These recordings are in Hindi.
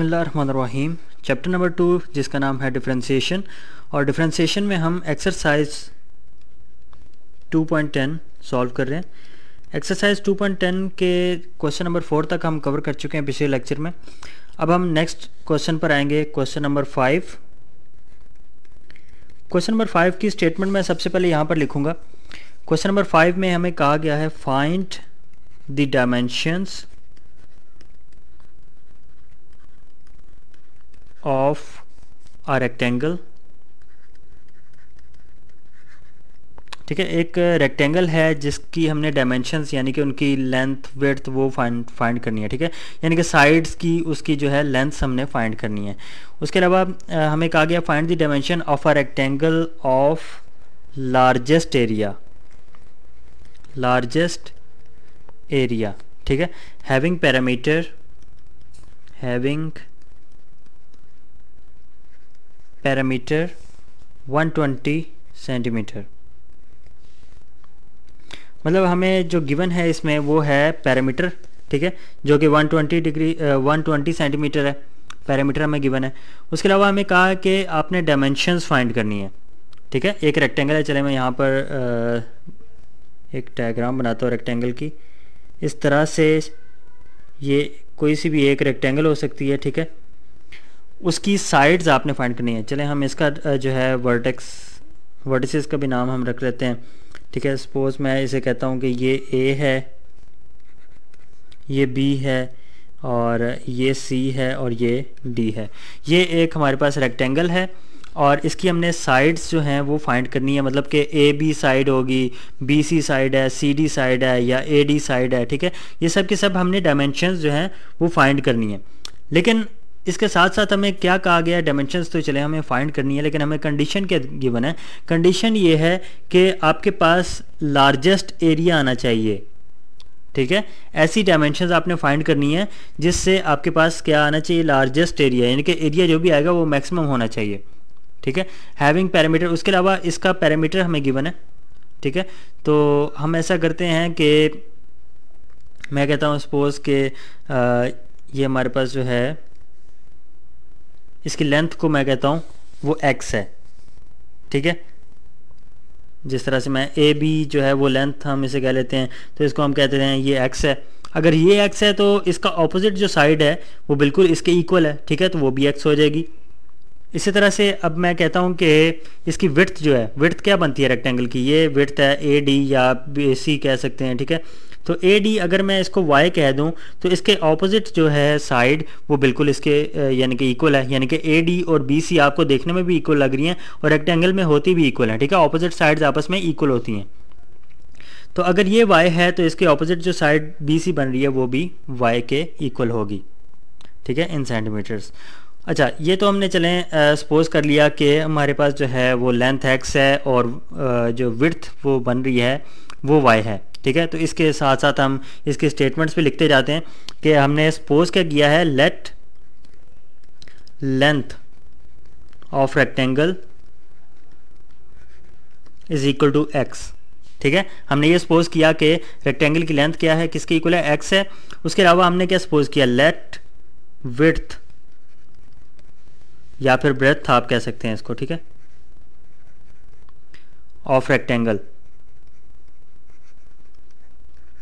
बिसमीम चैप्टर नंबर टू जिसका नाम है डिफ्रेंसीशन और डिफ्रेंसीशन में हम एक्सरसाइज 2.10 सॉल्व कर रहे हैं। एक्सरसाइज 2.10 के क्वेश्चन नंबर फोर तक हम कवर कर चुके हैं पिछले लेक्चर में। अब हम नेक्स्ट क्वेश्चन पर आएँगे question number five question number five की स्टेटमेंट मैं सबसे पहले यहाँ पर लिखूँगा। क्वेश्चन नंबर फाइव में हमें कहा गया है find the dimensions of a rectangle ठीक है, एक रेक्टेंगल है जिसकी हमने डायमेंशंस यानी कि उनकी लेंथ वेथ वो फाइंड फाइंड करनी है, ठीक है? यानी कि साइड्स की, उसकी जो है लेंथ हमने फाइंड करनी है। उसके अलावा हमें कहा गया find the dimension of a rectangle of largest area largest area ठीक है? Having parameter having parameter 120 centimetre मतलब हमें जो गिवन है इसमें वो है पैरामीटर ठीक है? जो कि 120 डिग्री वन ट्वेंटी सेंटीमीटर है पैरामीटर हमें गिवन है। उसके अलावा हमें कहा कि आपने डायमेंशंस फाइंड करनी है, ठीक है? एक रेक्टेंगल है, चले मैं यहाँ पर एक डायग्राम बनाता हूँ रेक्टेंगल की। इस तरह से ये कोई सी भी एक रेक्टेंगल हो सकती है, ठीक है? उसकी साइड्स आपने फाइंड करनी है। चलें, हम इसका जो है वर्टेक्स वर्टिसेस का भी नाम हम रख लेते हैं। ठीक है सपोज़ मैं इसे कहता हूँ कि ये ए है, ये बी है, और ये सी है, और ये डी है। ये एक हमारे पास रेक्टेंगल है, और इसकी हमने साइड्स जो हैं वो फाइंड करनी है। मतलब कि ए बी साइड होगी बी सी साइड है सी डी साइड है, या ए डी साइड है, ठीक है? ये सब के सब हमने डायमेंशंस जो हैं वो फाइंड करनी है। लेकिन इसके साथ साथ हमें क्या कहा गया डायमेंशंस तो चले, हमें फाइंड करनी है, लेकिन हमें कंडीशन क्या गिवन है? कंडीशन ये है कि आपके पास लार्जेस्ट एरिया आना चाहिए। ठीक है? ऐसी डायमेंशंस आपने फाइंड करनी है, जिससे आपके पास क्या आना चाहिए? लार्जेस्ट एरिया यानी कि एरिया जो भी आएगा, वो मैक्सिमम होना चाहिए। ठीक है? हैविंग पैरामीटर उसके अलावा इसका पैरामीटर हमें गिवन है। ठीक है? तो हम ऐसा करते हैं कि, मैं कहता हूँ सपोज़ के ये हमारे पास जो है इसकी लेंथ को मैं कहता हूँ, वो एक्स है। ठीक है? जिस तरह से मैं ए बी जो है, वो लेंथ हम इसे कह लेते हैं तो इसको हम कहते हैं ये एक्स है। अगर ये एक्स है तो इसका ऑपोजिट जो साइड है, वो बिल्कुल इसके इक्वल है। ठीक है? तो वो भी एक्स हो जाएगी। इसी तरह से अब मैं कहता हूँ कि इसकी विर्थ जो है विर्थ क्या बनती है रेक्टेंगल की? ये विर्थ है ए डी या बी सी कह सकते हैं। ठीक है? तो ए डी अगर मैं इसको वाई कह दूँ तो इसके ऑपोजिट जो है साइड वो बिल्कुल इसके यानी कि इक्वल है। यानी कि ए डी और बी सी आपको देखने में भी इक्वल लग रही हैं और रेक्टेंगल में होती भी इक्वल है ठीक है? ऑपोजिट साइड्स आपस में इक्वल होती हैं। तो अगर ये वाई है तो इसके ऑपोजिट जो साइड बी सी बन रही है वो भी वाई के इक्वल होगी ठीक है? इन सेंटीमीटर्स अच्छा ये तो हमने चलें सपोज़ कर लिया कि हमारे पास जो है वो लेंथ एक्स है और आ, जो विर्थ वो बन रही है वो वाई है, ठीक है? तो इसके साथ साथ हम इसके स्टेटमेंट्स भी लिखते जाते हैं कि हमने सपोज़ क्या किया है? Let length of rectangle is equal to x ठीक है? हमने ये सपोज़ किया कि रेक्टेंगल की लेंथ क्या है? किसके इक्वल है? एक्स है। उसके अलावा हमने क्या सपोज़ किया? लेट विथ या फिर ब्रेथ आप कह सकते हैं इसको, ठीक है? ऑफ़ रेक्टेंगल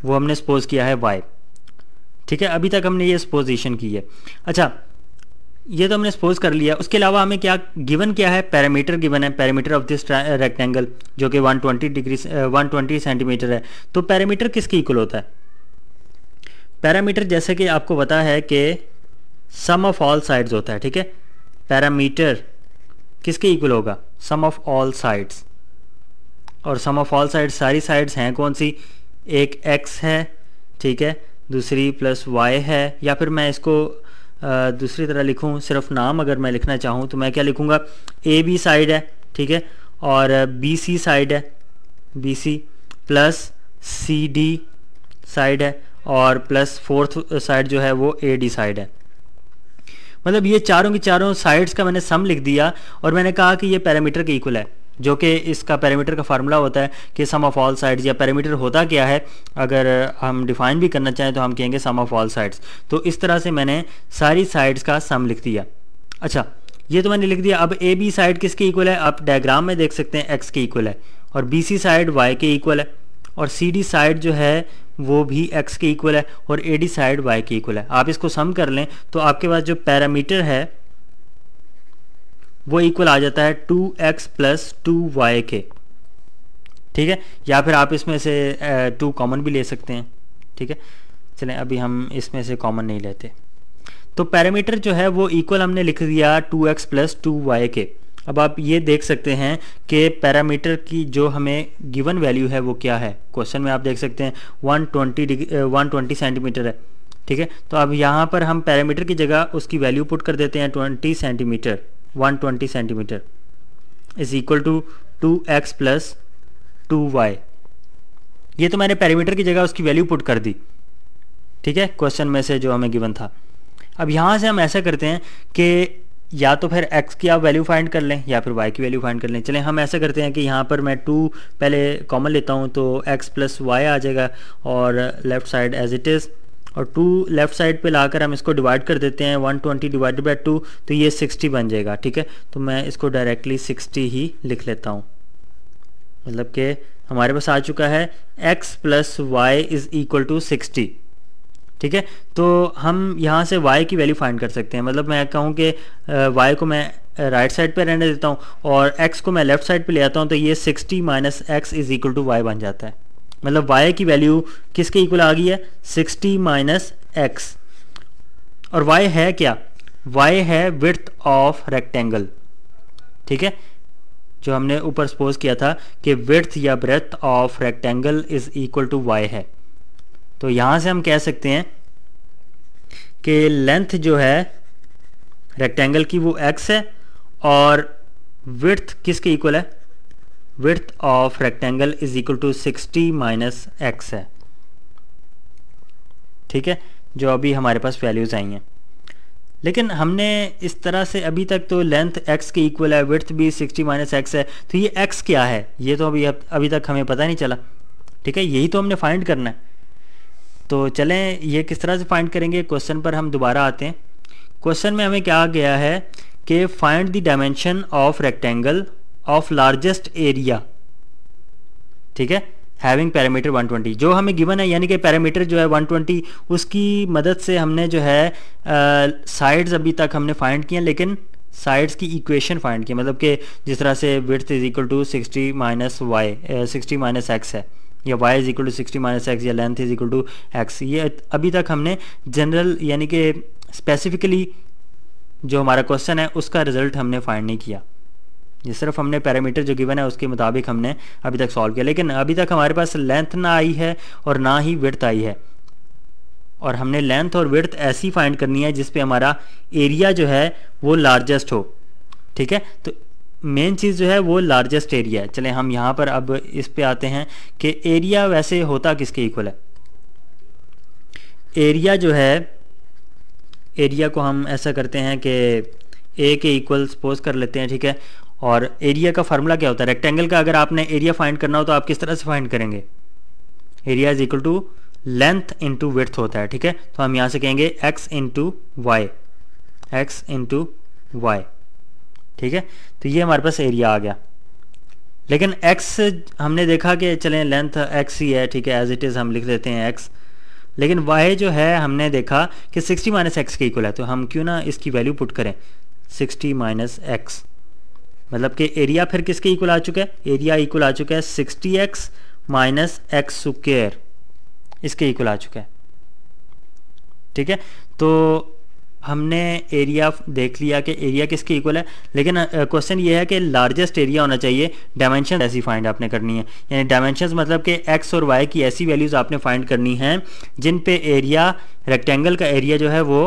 वो हमने सपोज़ किया है वाई ठीक है, अभी तक हमने ये सपोजिशन की है। अच्छा ये तो हमने सपोज़ कर लिया। उसके अलावा हमें क्या गिवन क्या है? पैरामीटर गिवन है। पैरामीटर ऑफ़ दिस रेक्टेंगल जो कि 120 डिग्री 120 सेंटीमीटर है। तो पैरामीटर किसके इक्वल होता है? पैरामीटर जैसे कि आपको पता है कि सम ऑफ़ ऑल साइड्स होता है, ठीक है? पैरामीटर किसके इक्वल होगा? सम ऑफ़ ऑल साइड्स और सम ऑफ़ ऑल साइड्स सारी साइड्स हैं कौन सी? एक x है, ठीक है? दूसरी प्लस y है, या फिर मैं इसको दूसरी तरह लिखूं, सिर्फ़ नाम अगर मैं लिखना चाहूँ तो मैं क्या लिखूँगा? ए बी साइड है, ठीक है? और बी सी साइड है B C plus C D side है, और प्लस फोर्थ साइड जो है वो ए डी साइड है। मतलब ये चारों की चारों साइड्स का मैंने सम लिख दिया, और मैंने कहा कि ये पैरामीटर के इक्वल है। जो कि इसका पैरामीटर का फार्मूला होता है कि सम ऑफ़ ऑल साइड्स या पैरामीटर होता क्या है, अगर हम डिफाइन भी करना चाहें तो हम कहेंगे सम ऑफ़ ऑल साइड्स तो इस तरह से मैंने सारी साइड्स का सम लिख दिया। अच्छा ये तो मैंने लिख दिया। अब ए बी साइड किसके इक्वल है? आप डायग्राम में देख सकते हैं एक्स के इक्वल है, और बी सी साइड वाई के इक्वल है, और सी डी साइड जो है वो भी एक्स के इक्वल है, और ए डी साइड वाई के इक्वल है. आप इसको सम कर लें तो आपके पास जो पैरामीटर है वो इक्वल आ जाता है two x plus two y के ठीक है? या फिर आप इसमें से टू कॉमन भी ले सकते हैं। ठीक है? चलें, अभी हम इसमें से कॉमन नहीं लेते। तो पैरामीटर जो है वो इक्वल हमने लिख दिया two x plus two y के अब आप ये देख सकते हैं कि पैरामीटर की जो हमें गिवन वैल्यू है वो क्या है? क्वेश्चन में आप देख सकते हैं 120 डिग्री 120 सेंटीमीटर है। ठीक है? तो अब यहाँ पर हम पैरामीटर की जगह उसकी वैल्यू पुट कर देते हैं 20 centimetre 120 centimetre is equal to two x plus two y ये तो मैंने पैरामीटर की जगह उसकी वैल्यू पुट कर दी। ठीक है? क्वेश्चन में से जो हमें गिवन था। अब यहाँ से हम ऐसा करते हैं कि या तो फिर x की आप वैल्यू फाइंड कर लें या फिर y की वैल्यू फाइंड कर लें। चलें, हम ऐसा करते हैं कि यहाँ पर मैं टू पहले कॉमन लेता हूँ तो x प्लस वाई आ जाएगा और left side as it is और टू लेफ़्ट साइड पे लाकर हम इसको डिवाइड कर देते हैं 120 ट्वेंटी डिवाइडेड बाई टू तो ये 60 बन जाएगा, ठीक है? तो मैं इसको डायरेक्टली 60 ही लिख लेता हूँ। मतलब कि हमारे पास आ चुका है, x plus y is equal to sixty ठीक है? तो हम यहाँ से y की वैल्यू फाइंड कर सकते हैं। मतलब मैं कहूँ कि y को मैं राइट साइड पे रहने देता हूँ और x को मैं लेफ़्ट साइड पे ले आता हूँ तो ये 60 minus x is equal to y बन जाता है। मतलब y की वैल्यू किसके इक्वल आ गई है? 60 माइनस एक्स और y है क्या? y है विथ ऑफ़ रेक्टेंगल ठीक है? जो हमने ऊपर सपोज़ किया था कि विथ या breadth of rectangle is equal to y है। तो यहाँ से हम कह सकते हैं कि लेंथ जो है रेक्टेंगल की वो x है और विर्थ किसके इक्वल है? Width of rectangle is equal to 60 minus x है। ठीक है? जो अभी हमारे पास वैल्यूज़ आई हैं। लेकिन हमने इस तरह से अभी तक तो लेंथ x के इक्वल है विर्थ भी 60 माइनस एक्स है। तो ये x क्या है? ये तो अभी अभी तक हमें पता नहीं चला। ठीक है? यही तो हमने फाइंड करना है। तो चलें, ये किस तरह से फाइंड करेंगे? क्वेश्चन पर हम दोबारा आते हैं। क्वेश्चन में हमें क्या गया है कि find the dimension of rectangle of largest area ठीक है? हैविंग पैरामीटर 120 जो हमें गिवन है यानी कि पैरामीटर जो है 120 उसकी मदद से हमने जो है साइड्स uh, अभी तक हमने फाइंड किए लेकिन साइड्स की इक्वेशन फाइंड की मतलब कि जिस तरह से width is equal to 60 minus y sixty minus x है या y is equal to sixty minus x या length is equal to x ये अभी तक हमने जनरल यानी कि स्पेसिफिकली जो हमारा क्वेश्चन है उसका रिज़ल्ट हमने फाइंड नहीं किया। ये सिर्फ़ हमने पैरामीटर जो गिवन है उसके मुताबिक हमने अभी तक सॉल्व किया। लेकिन अभी तक हमारे पास लेंथ ना आई है और ना ही विर्थ आई है। और हमने लेंथ और विर्थ ऐसी फाइंड करनी है जिसपे हमारा एरिया जो है वो लार्जेस्ट हो। ठीक है? तो मेन चीज़ जो है वो लार्जेस्ट एरिया है। चले, हम यहाँ पर अब इस पे आते हैं कि एरिया वैसे होता किसके इक्वल है? एरिया जो है एरिया को हम ऐसा करते हैं कि ए के इक्वल सपोज़ कर लेते हैं, ठीक है? और एरिया का फार्मूला क्या होता है? रेक्टेंगल का अगर आपने एरिया फाइंड करना हो तो आप किस तरह से फाइंड करेंगे? Area is equal to length into width होता है, ठीक है? तो हम यहाँ से कहेंगे x into y x into y ठीक है? तो ये हमारे पास एरिया आ गया। लेकिन x, हमने देखा कि चलें लेंथ x ही है, ठीक है? एज इट इज़ हम लिख देते हैं x लेकिन y जो है, हमने देखा कि 60 माइनस एक्स के इक्वल है तो हम क्यों ना इसकी वैल्यू पुट करें? 60 माइनस एक्स मतलब कि एरिया फिर किसके इक्वल आ चुका है? एरिया इक्वल आ चुका है 60x x minus x square इसके इक्वल आ चुका है। ठीक है? तो हमने एरिया देख लिया कि एरिया किसके इक्वल है। लेकिन क्वेश्चन ये है कि लार्जेस्ट एरिया होना चाहिए डायमेंशन ऐसी फाइंड आपने करनी है। यानी डायमेंशन मतलब कि एक्स और वाई की ऐसी वैल्यूज़ आपने फाइंड करनी है, जिन पे एरिया रेक्टेंगल का एरिया जो है वो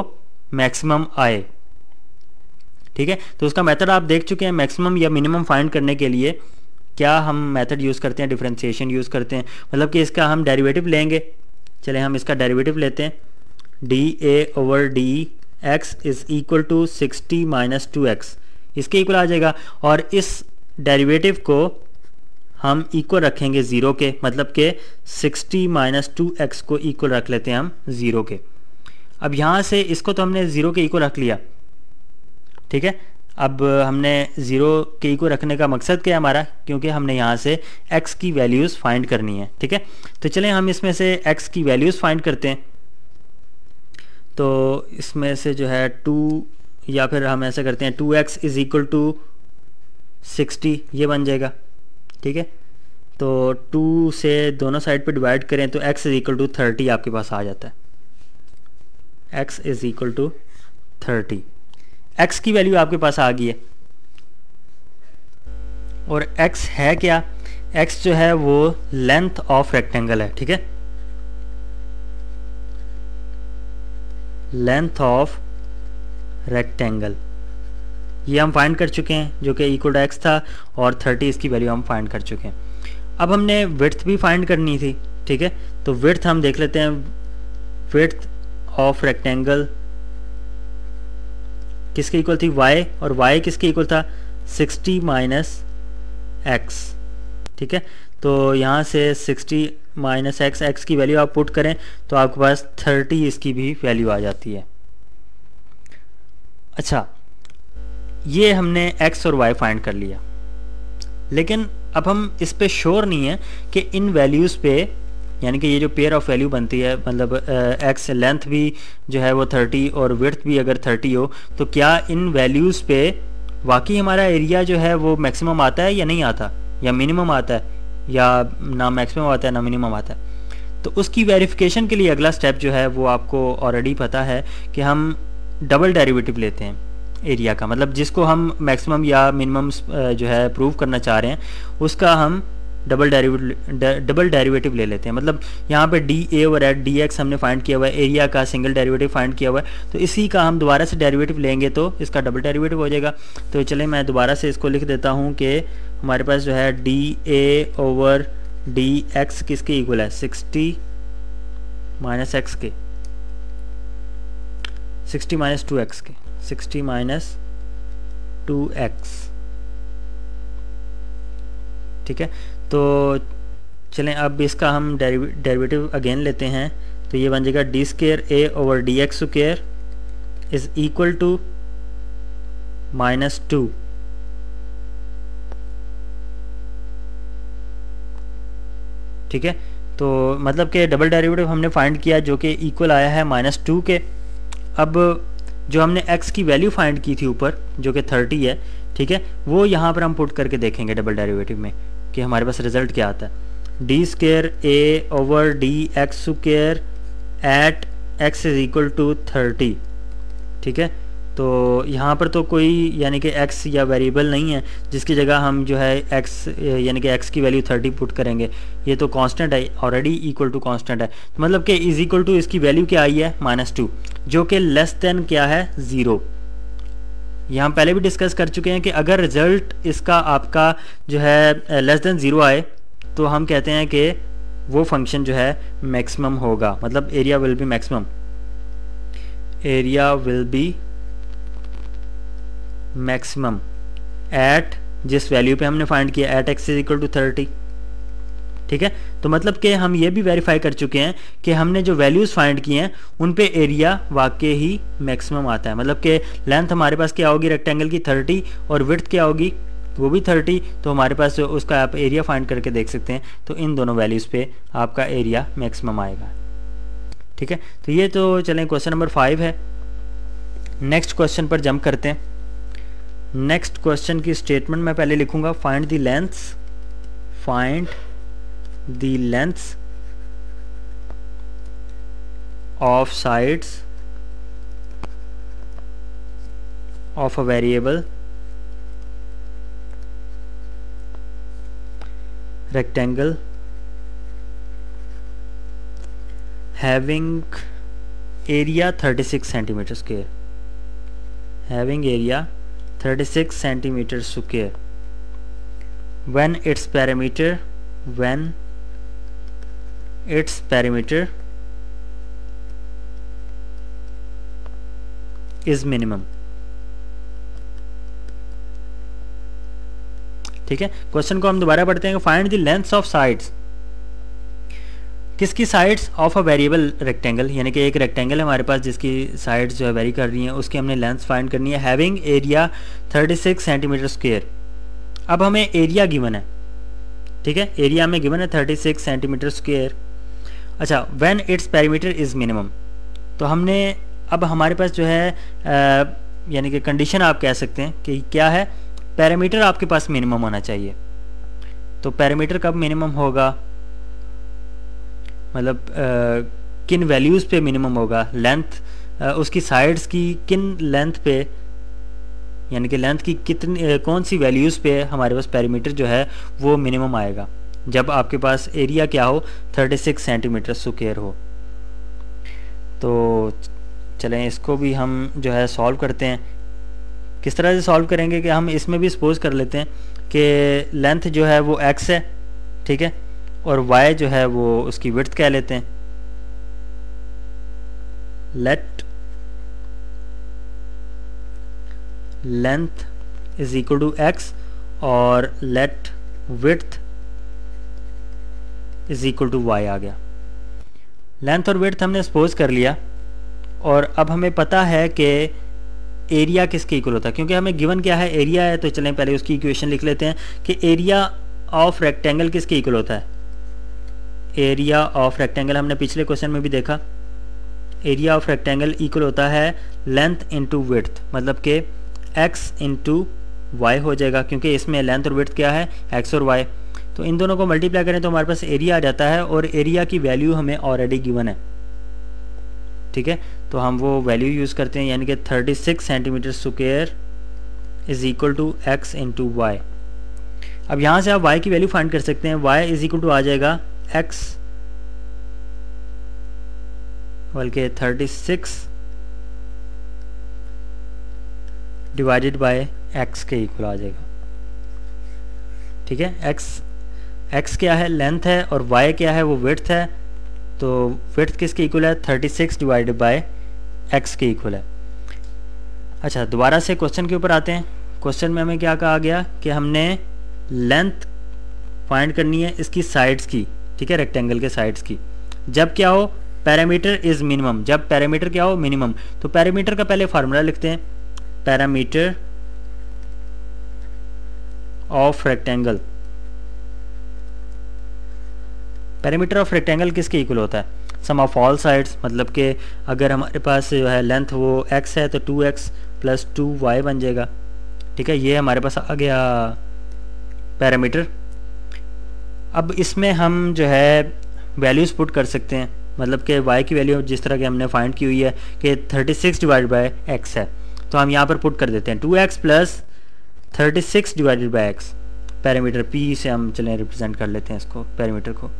मैक्सिमम आए। ठीक है? तो उसका मेथड आप देख चुके हैं मैक्सिमम या मिनिमम फाइंड करने के लिए क्या हम मेथड यूज़ करते हैं डिफ्रेंसिएशन यूज़ करते हैं? मतलब कि इसका हम डेरिवेटिव लेंगे। चले, हम इसका डेरिवेटिव लेते हैं। D A over D x is equal to sixty minus two x इसके इक्वल आ जाएगा। और इस डेरिवेटिव को हम इक्वल रखेंगे ज़ीरो के। मतलब के 60 माइनस टू एक्स को इक्वल रख लेते हैं हम ज़ीरो के। अब यहाँ से इसको तो हमने ज़ीरो के इक्वल रख लिया। ठीक है? अब हमने ज़ीरो के को रखने का मकसद क्या है हमारा क्योंकि हमने यहाँ से एक्स की वैल्यूज़ फाइंड करनी है, ठीक है? तो चलें हम इसमें से एक्स की वैल्यूज़ फाइंड करते हैं। तो इसमें से जो है टू या फिर हम ऐसा करते हैं two x is equal to sixty ये बन जाएगा, ठीक है? तो टू से दोनों साइड पे डिवाइड करें तो x is equal to thirty आपके पास आ जाता है। X is equal to thirty x की वैल्यू आपके पास आ गई है। और x है क्या? X जो है वो लेंथ ऑफ़ रेक्टेंगल है, ठीक है? लेंथ ऑफ़ रेक्टेंगल ये हम फाइंड कर चुके हैं, जो कि इक्वल टू एक्स था, और 30 इसकी वैल्यू हम फाइंड कर चुके हैं। अब हमने विर्थ भी फाइंड करनी थी, ठीक है? तो विर्थ हम देख लेते हैं। विर्थ ऑफ़ रेक्टेंगल किसके इक्वल थी? Y, और y किसके इक्वल था? 60 माइनस एक्स ठीक है? तो यहाँ से 60 माइनस एक्स एक्स की वैल्यू आप पुट करें तो आपके पास 30 इसकी भी वैल्यू आ जाती है। अच्छा ये हमने x और y फाइंड कर लिया। लेकिन अब हम इस पे श्योर नहीं है कि इन वैल्यूज़ पे यानी कि ये जो पेयर ऑफ़ वैल्यू बनती है मतलब एक्स लेंथ भी जो है वो 30 और विर्थ भी अगर 30 हो तो क्या इन वैल्यूज़ पे वाकई हमारा एरिया जो है वो मैक्सिमम आता है या नहीं आता? या मिनिमम आता है? या ना मैक्सिमम आता है, ना मिनिमम आता है? तो उसकी वेरिफिकेशन के लिए अगला स्टेप जो है वो आपको ऑलरेडी पता है कि हम डबल डेरिवेटिव लेते हैं एरिया का। मतलब जिसको हम मैक्सिमम या मिनिमम जो है प्रूव करना चाह रहे हैं, उसका हम डबल डेरिवेटिव डबल डेरिवेटिव ले लेते हैं। मतलब यहाँ पे डी ए और एट, डी एक्स हमने फाइंड किया हुआ है, एरिया का सिंगल डेरिवेटिव फाइंड किया हुआ है। तो इसी का हम दोबारा से डेरिवेटिव लेंगे तो इसका डबल डेरिवेटिव हो जाएगा। तो चले मैं दोबारा से इसको लिख देता हूँ कि हमारे पास जो है D A over D x किसके इक्वल है? सिक्सटी माइनस एक्स के। सिक्सटी माइनस टू एक्स के। Sixty minus two x. ठीक है? तो चलें, अब इसका हम डेरिवेटिव अगेन लेते हैं। तो ये बन जाएगा D square A over D x square is equal to minus two ठीक है? तो मतलब कि डबल डेरिवेटिव हमने फाइंड किया जो कि इक्वल आया है माइनस टू के। अब जो हमने एक्स की वैल्यू फाइंड की थी ऊपर, जो कि 30 है, ठीक है? वो यहाँ पर हम पुट करके देखेंगे डबल डेरिवेटिव में। कि हमारे पास रिज़ल्ट क्या आता है? D square A over D x square at x is equal to thirty ठीक है? तो यहाँ पर तो कोई यानी कि x या वेरिएबल नहीं है, जिसकी जगह हम जो है x, यानी कि x की वैल्यू 30 पुट करेंगे। ये तो कांस्टेंट है ऑलरेडी इक्वल टू कांस्टेंट है। तो मतलब कि इज़ इक्वल टू इसकी वैल्यू क्या आई है? माइनस टू जो कि लेस देन क्या है? ज़ीरो ये हम पहले भी डिस्कस कर चुके हैं कि अगर रिज़ल्ट इसका आपका जो है लेस देन ज़ीरो आए तो हम कहते हैं कि वो फ़ंक्शन जो है मैक्सिमम होगा। मतलब area will be maximum area will be maximum at जिस वैल्यू पे हमने फाइंड किया at x is equal to thirty ठीक है? तो मतलब कि हम ये भी वेरीफाई कर चुके हैं कि हमने जो वैल्यूज़ फाइंड किए हैं, उन पे एरिया वाकई ही मैक्सिमम आता है। मतलब कि लेंथ हमारे पास क्या होगी? रेक्टेंगल की 30 और विर्थ क्या होगी? वो भी 30 तो हमारे पास उसका आप एरिया फाइंड करके देख सकते हैं। तो इन दोनों वैल्यूज़ पे आपका एरिया मैक्सिमम आएगा। ठीक है? तो ये तो चलें क्वेश्चन नंबर फाइव है। नेक्स्ट क्वेश्चन पर जंप करते हैं। नेक्स्ट क्वेश्चन की स्टेटमेंट मैं पहले लिखूँगा। Find the lengths find the length of sides of a variable rectangle having area 36 centimeters square. Having area 36 centimeters square. When its parameter when its perimeter is minimum. ठीक है? क्वेश्चन को हम दोबारा पढ़ते हैं find the length of sides किसकी sides of a variable rectangle यानी कि एक रेक्टेंगल हमारे पास जिसकी साइड्स जो है वेरी कर रही हैं, उसकी हमने लेंथ फाइंड करनी है। हैविंग एरिया 36 सेंटीमीटर स्क्वेयर अब हमें एरिया गिवन है। ठीक है? एरिया हमें गिवन है 36 सेंटीमीटर स्क्वेयर अच्छा when it's parameter is minimum तो हमने अब हमारे पास जो है यानी कि कंडीशन आप कह सकते हैं कि क्या है? पैरामीटर आपके पास मिनिमम होना चाहिए। तो पैरामीटर कब मिनिमम होगा? मतलब किन वैल्यूज़ पे मिनिमम होगा? लेंथ उसकी साइड्स की किन लेंथ पे, यानी कि लेंथ की कितनी कौन सी वैल्यूज़ पे हमारे पास पैरामीटर जो है, वो मिनिमम आएगा? जब आपके पास एरिया क्या हो 36 सेंटीमीटर स्क्वेयर हो। तो चलें, इसको भी हम जो है सॉल्व करते हैं। किस तरह से सॉल्व करेंगे कि हम इसमें भी सपोज़ कर लेते हैं कि लेंथ जो है वो एक्स है, ठीक है? और वाई जो है वो उसकी विर्थ कह लेते हैं। Let length is equal to x और let width is equal to y आ गया। लेंथ और विर्थ हमने सपोज़ कर लिया, और अब हमें पता है कि एरिया किसके इक्वल होता है, क्योंकि हमें गिवन क्या है? एरिया है तो चलें पहले उसकी इक्वेशन लिख लेते हैं कि एरिया ऑफ़ रेक्टेंगल किसके इक्वल होता है? एरिया ऑफ़ रेक्टेंगल हमने पिछले क्वेश्चन में भी देखा। एरिया ऑफ़ रेक्टेंगल इक्वल होता है लेंथ इंटू विथ मतलब कि एक्स इंटू वाई हो जाएगा, क्योंकि इसमें लेंथ और विथ क्या है? एक्स और वाई तो इन दोनों को मल्टीप्लाई करें तो हमारे पास एरिया आ जाता है और एरिया की वैल्यू हमें ऑलरेडी गिवन है। ठीक है? तो हम वो वैल्यू यूज़ करते हैं, यानी कि 36 centimetre square is equal to x into y अब यहाँ से आप वाई की वैल्यू फाइंड कर सकते हैं। वाई इज़ इक्वल टू आ जाएगा एक्स बल्कि 36 डिवाइडेड बाय एक्स के इक्वल आ जाएगा। ठीक है? x x क्या है? लेंथ है और वाई क्या है? वो विड्थ है। तो विड्थ किसके इक्वल है? 36 डिवाइडेड बाय एक्स के इक्वल है। अच्छा दोबारा से क्वेश्चन के ऊपर आते हैं। क्वेश्चन में हमें क्या कहा गया? कि हमने लेंथ फाइंड करनी है इसकी साइड्स की, ठीक है? रेक्टेंगल के साइड्स की। जब क्या हो? पैरामीटर इज़ मिनिमम जब पैरामीटर क्या हो? मिनिमम तो पैरामीटर का पहले फार्मूला लिखते हैं। Parameter of rectangle parameter of rectangle किसके इक्वल होता है? सम ऑफ़ ऑल साइड्स मतलब कि अगर हमारे पास जो है लेंथ वो एक्स है तो two x plus two y बन जाएगा। ठीक है? ये हमारे पास आ गया पैरामीटर अब इसमें हम जो है वैल्यूज़ पुट कर सकते हैं। मतलब कि y की वैल्यू जिस तरह की हमने फाइंड की हुई है कि 36 सिक्स डिवाइड बाई एक्स है। तो हम यहाँ पर पुट कर देते हैं। 2x x plus thirty six divided by x parameter p से हम चलें रिप्रेजेंट कर लेते हैं इसको पैरामीटर को।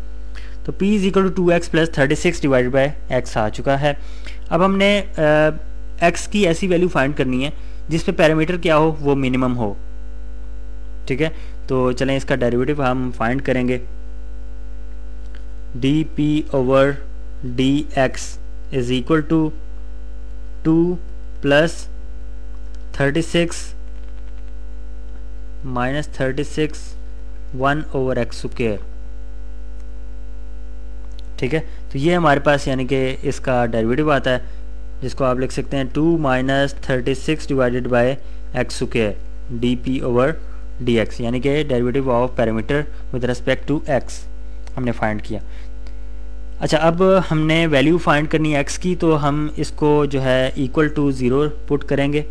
तो p is equal to two x plus thirty six divide by x आ चुका है। अब हमने x की ऐसी वैल्यू फाइंड करनी है, जिस पे पैरामीटर क्या हो, वो मिनिमम हो। ठीक है? तो चलें इसका डेरिवेटिव हम फाइंड करेंगे। D P over D x is equal to two plus thirty six minus thirty six one over x square ठीक है? तो ये हमारे पास यानी कि इसका डेरिवेटिव आता है, जिसको आप लिख सकते हैं two minus thirty six divided by x square D P over D x यानी कि derivative of parameter with respect to x हमने फाइंड किया। अच्छा अब हमने वैल्यू फाइंड करनी है एक्स की तो हम इसको जो है इक्वल टू ज़ीरो पुट करेंगे।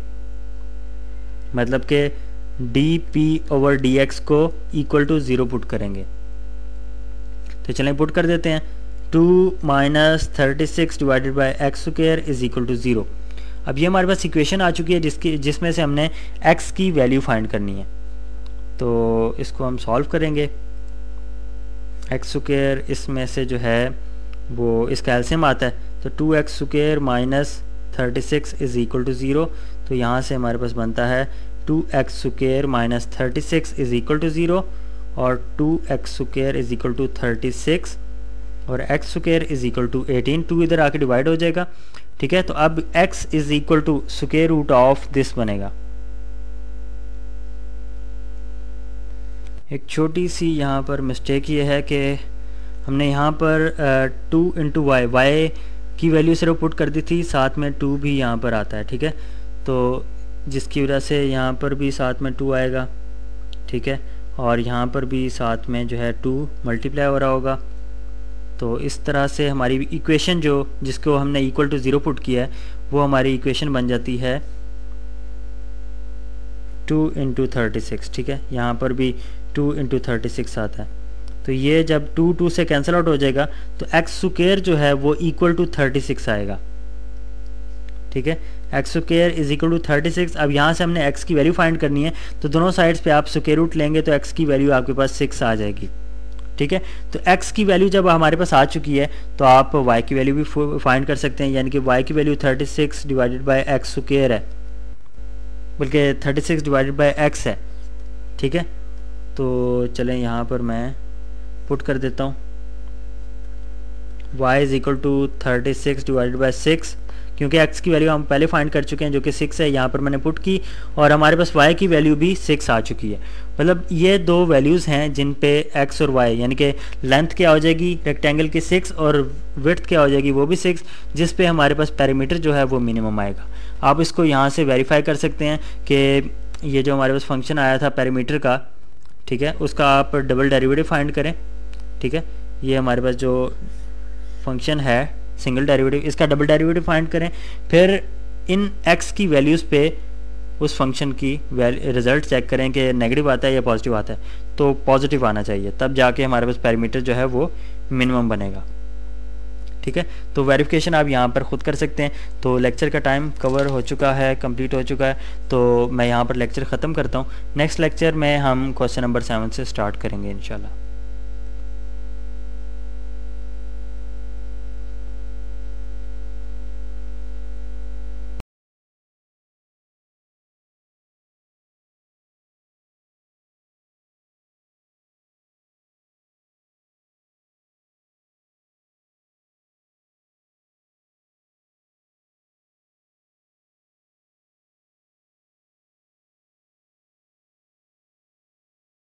मतलब कि D P over D x को इक्वल टू ज़ीरो पुट करेंगे। तो चलें पुट कर देते हैं। Two minus thirty six divided by x square is equal to zero. अब ये हमारे पास इक्वेशन आ चुकी है जिसकी, जिसमें से हमने एक्स की वैल्यू फाइंड करनी है। तो इसको हम सॉल्व करेंगे। एक्स स्क्र इसमें से जो है, वो इसका एल्सियम आता है। तो two x square minus thirty six is equal to zero. तो यहाँ से हमारे पास बनता है two x square minus thirty six is equal to zero और two x square is equal to thirty six. और x square is equal to eighteen two इधर आके डिवाइड हो जाएगा। ठीक है? तो अब x is equal to square root of this बनेगा। एक छोटी सी यहाँ पर मिस्टेक ये है कि हमने यहाँ पर टू इंटू वाई वाई की वैल्यू सिर्फ़ पुट कर दी थी, साथ में टू भी यहाँ पर आता है। ठीक है? तो जिसकी वजह से यहाँ पर भी साथ में टू आएगा। ठीक है? और यहाँ पर भी साथ में जो है टू मल्टीप्लाई हो रहा होगा। तो इस तरह से हमारी इक्वेशन जो, जिसको हमने इक्वल टू ज़ीरो पुट किया है, वो हमारी इक्वेशन बन जाती है टू इंटू थर्टी सिक्स ठीक है? यहाँ पर भी टू इंटू थर्टी सिक्स आता है। तो ये जब टू टू से कैंसिल आउट हो जाएगा तो एक्स सुकेयर जो है वो इक्वल टू थर्टी सिक्स आएगा। ठीक है? X square is equal to thirty six अब यहाँ से हमने एक्स की वैल्यू फाइंड करनी है तो दोनों साइड्स पे आप सुकेयर रूट लेंगे तो एक्स की वैल्यू आपके पास सिक्स आ जाएगी। ठीक है? तो x की वैल्यू जब हमारे पास आ चुकी है तो आप y की वैल्यू भी फाइंड कर सकते हैं, यानी कि y की value 36 divided by x square है। बल्कि 36 डिवाइडेड बाय x है। ठीक है? तो चलें यहाँ पर मैं पुट कर देता हूँ। y is equal to thirty six divided by six क्योंकि x की वैल्यू हम पहले फाइंड कर चुके हैं जो कि सिक्स है, यहाँ पर मैंने पुट की और हमारे पास y की वैल्यू भी सिक्स आ चुकी है। मतलब ये दो वैल्यूज़ हैं जिन पे x और y, यानी कि लेंथ क्या हो जाएगी रेक्टेंगल की सिक्स और विथ क्या हो जाएगी, वो भी सिक्स जिस पे हमारे पास पैरामीटर जो है वो मिनिमम आएगा। आप इसको यहाँ से वेरीफाई कर सकते हैं कि ये जो हमारे पास फ़ंक्शन आया था पैरामीटर का, ठीक है, उसका आप डबल डेरिवेटिव फाइंड करें, ठीक है, ये हमारे पास जो फ़ंक्शन है सिंगल डेरिवेटिव, इसका डबल डेरिवेटिव फाइंड करें, फिर इन एक्स की वैल्यूज़ पे उस फ़ंक्शन की रिज़ल्ट चेक करें कि नेगेटिव आता है या पॉजिटिव आता है। तो पॉजिटिव आना चाहिए, तब जाके हमारे पास पैरामीटर जो है वो मिनिमम बनेगा। ठीक है? तो वेरिफिकेशन आप यहाँ पर ख़ुद कर सकते हैं। तो लेक्चर का टाइम कवर हो चुका है कंप्लीट हो चुका है तो मैं यहाँ पर लेक्चर ख़त्म करता हूँ। नेक्स्ट लेक्चर में हम क्वेश्चन नंबर सेवन से स्टार्ट करेंगे, इंशाल्लाह।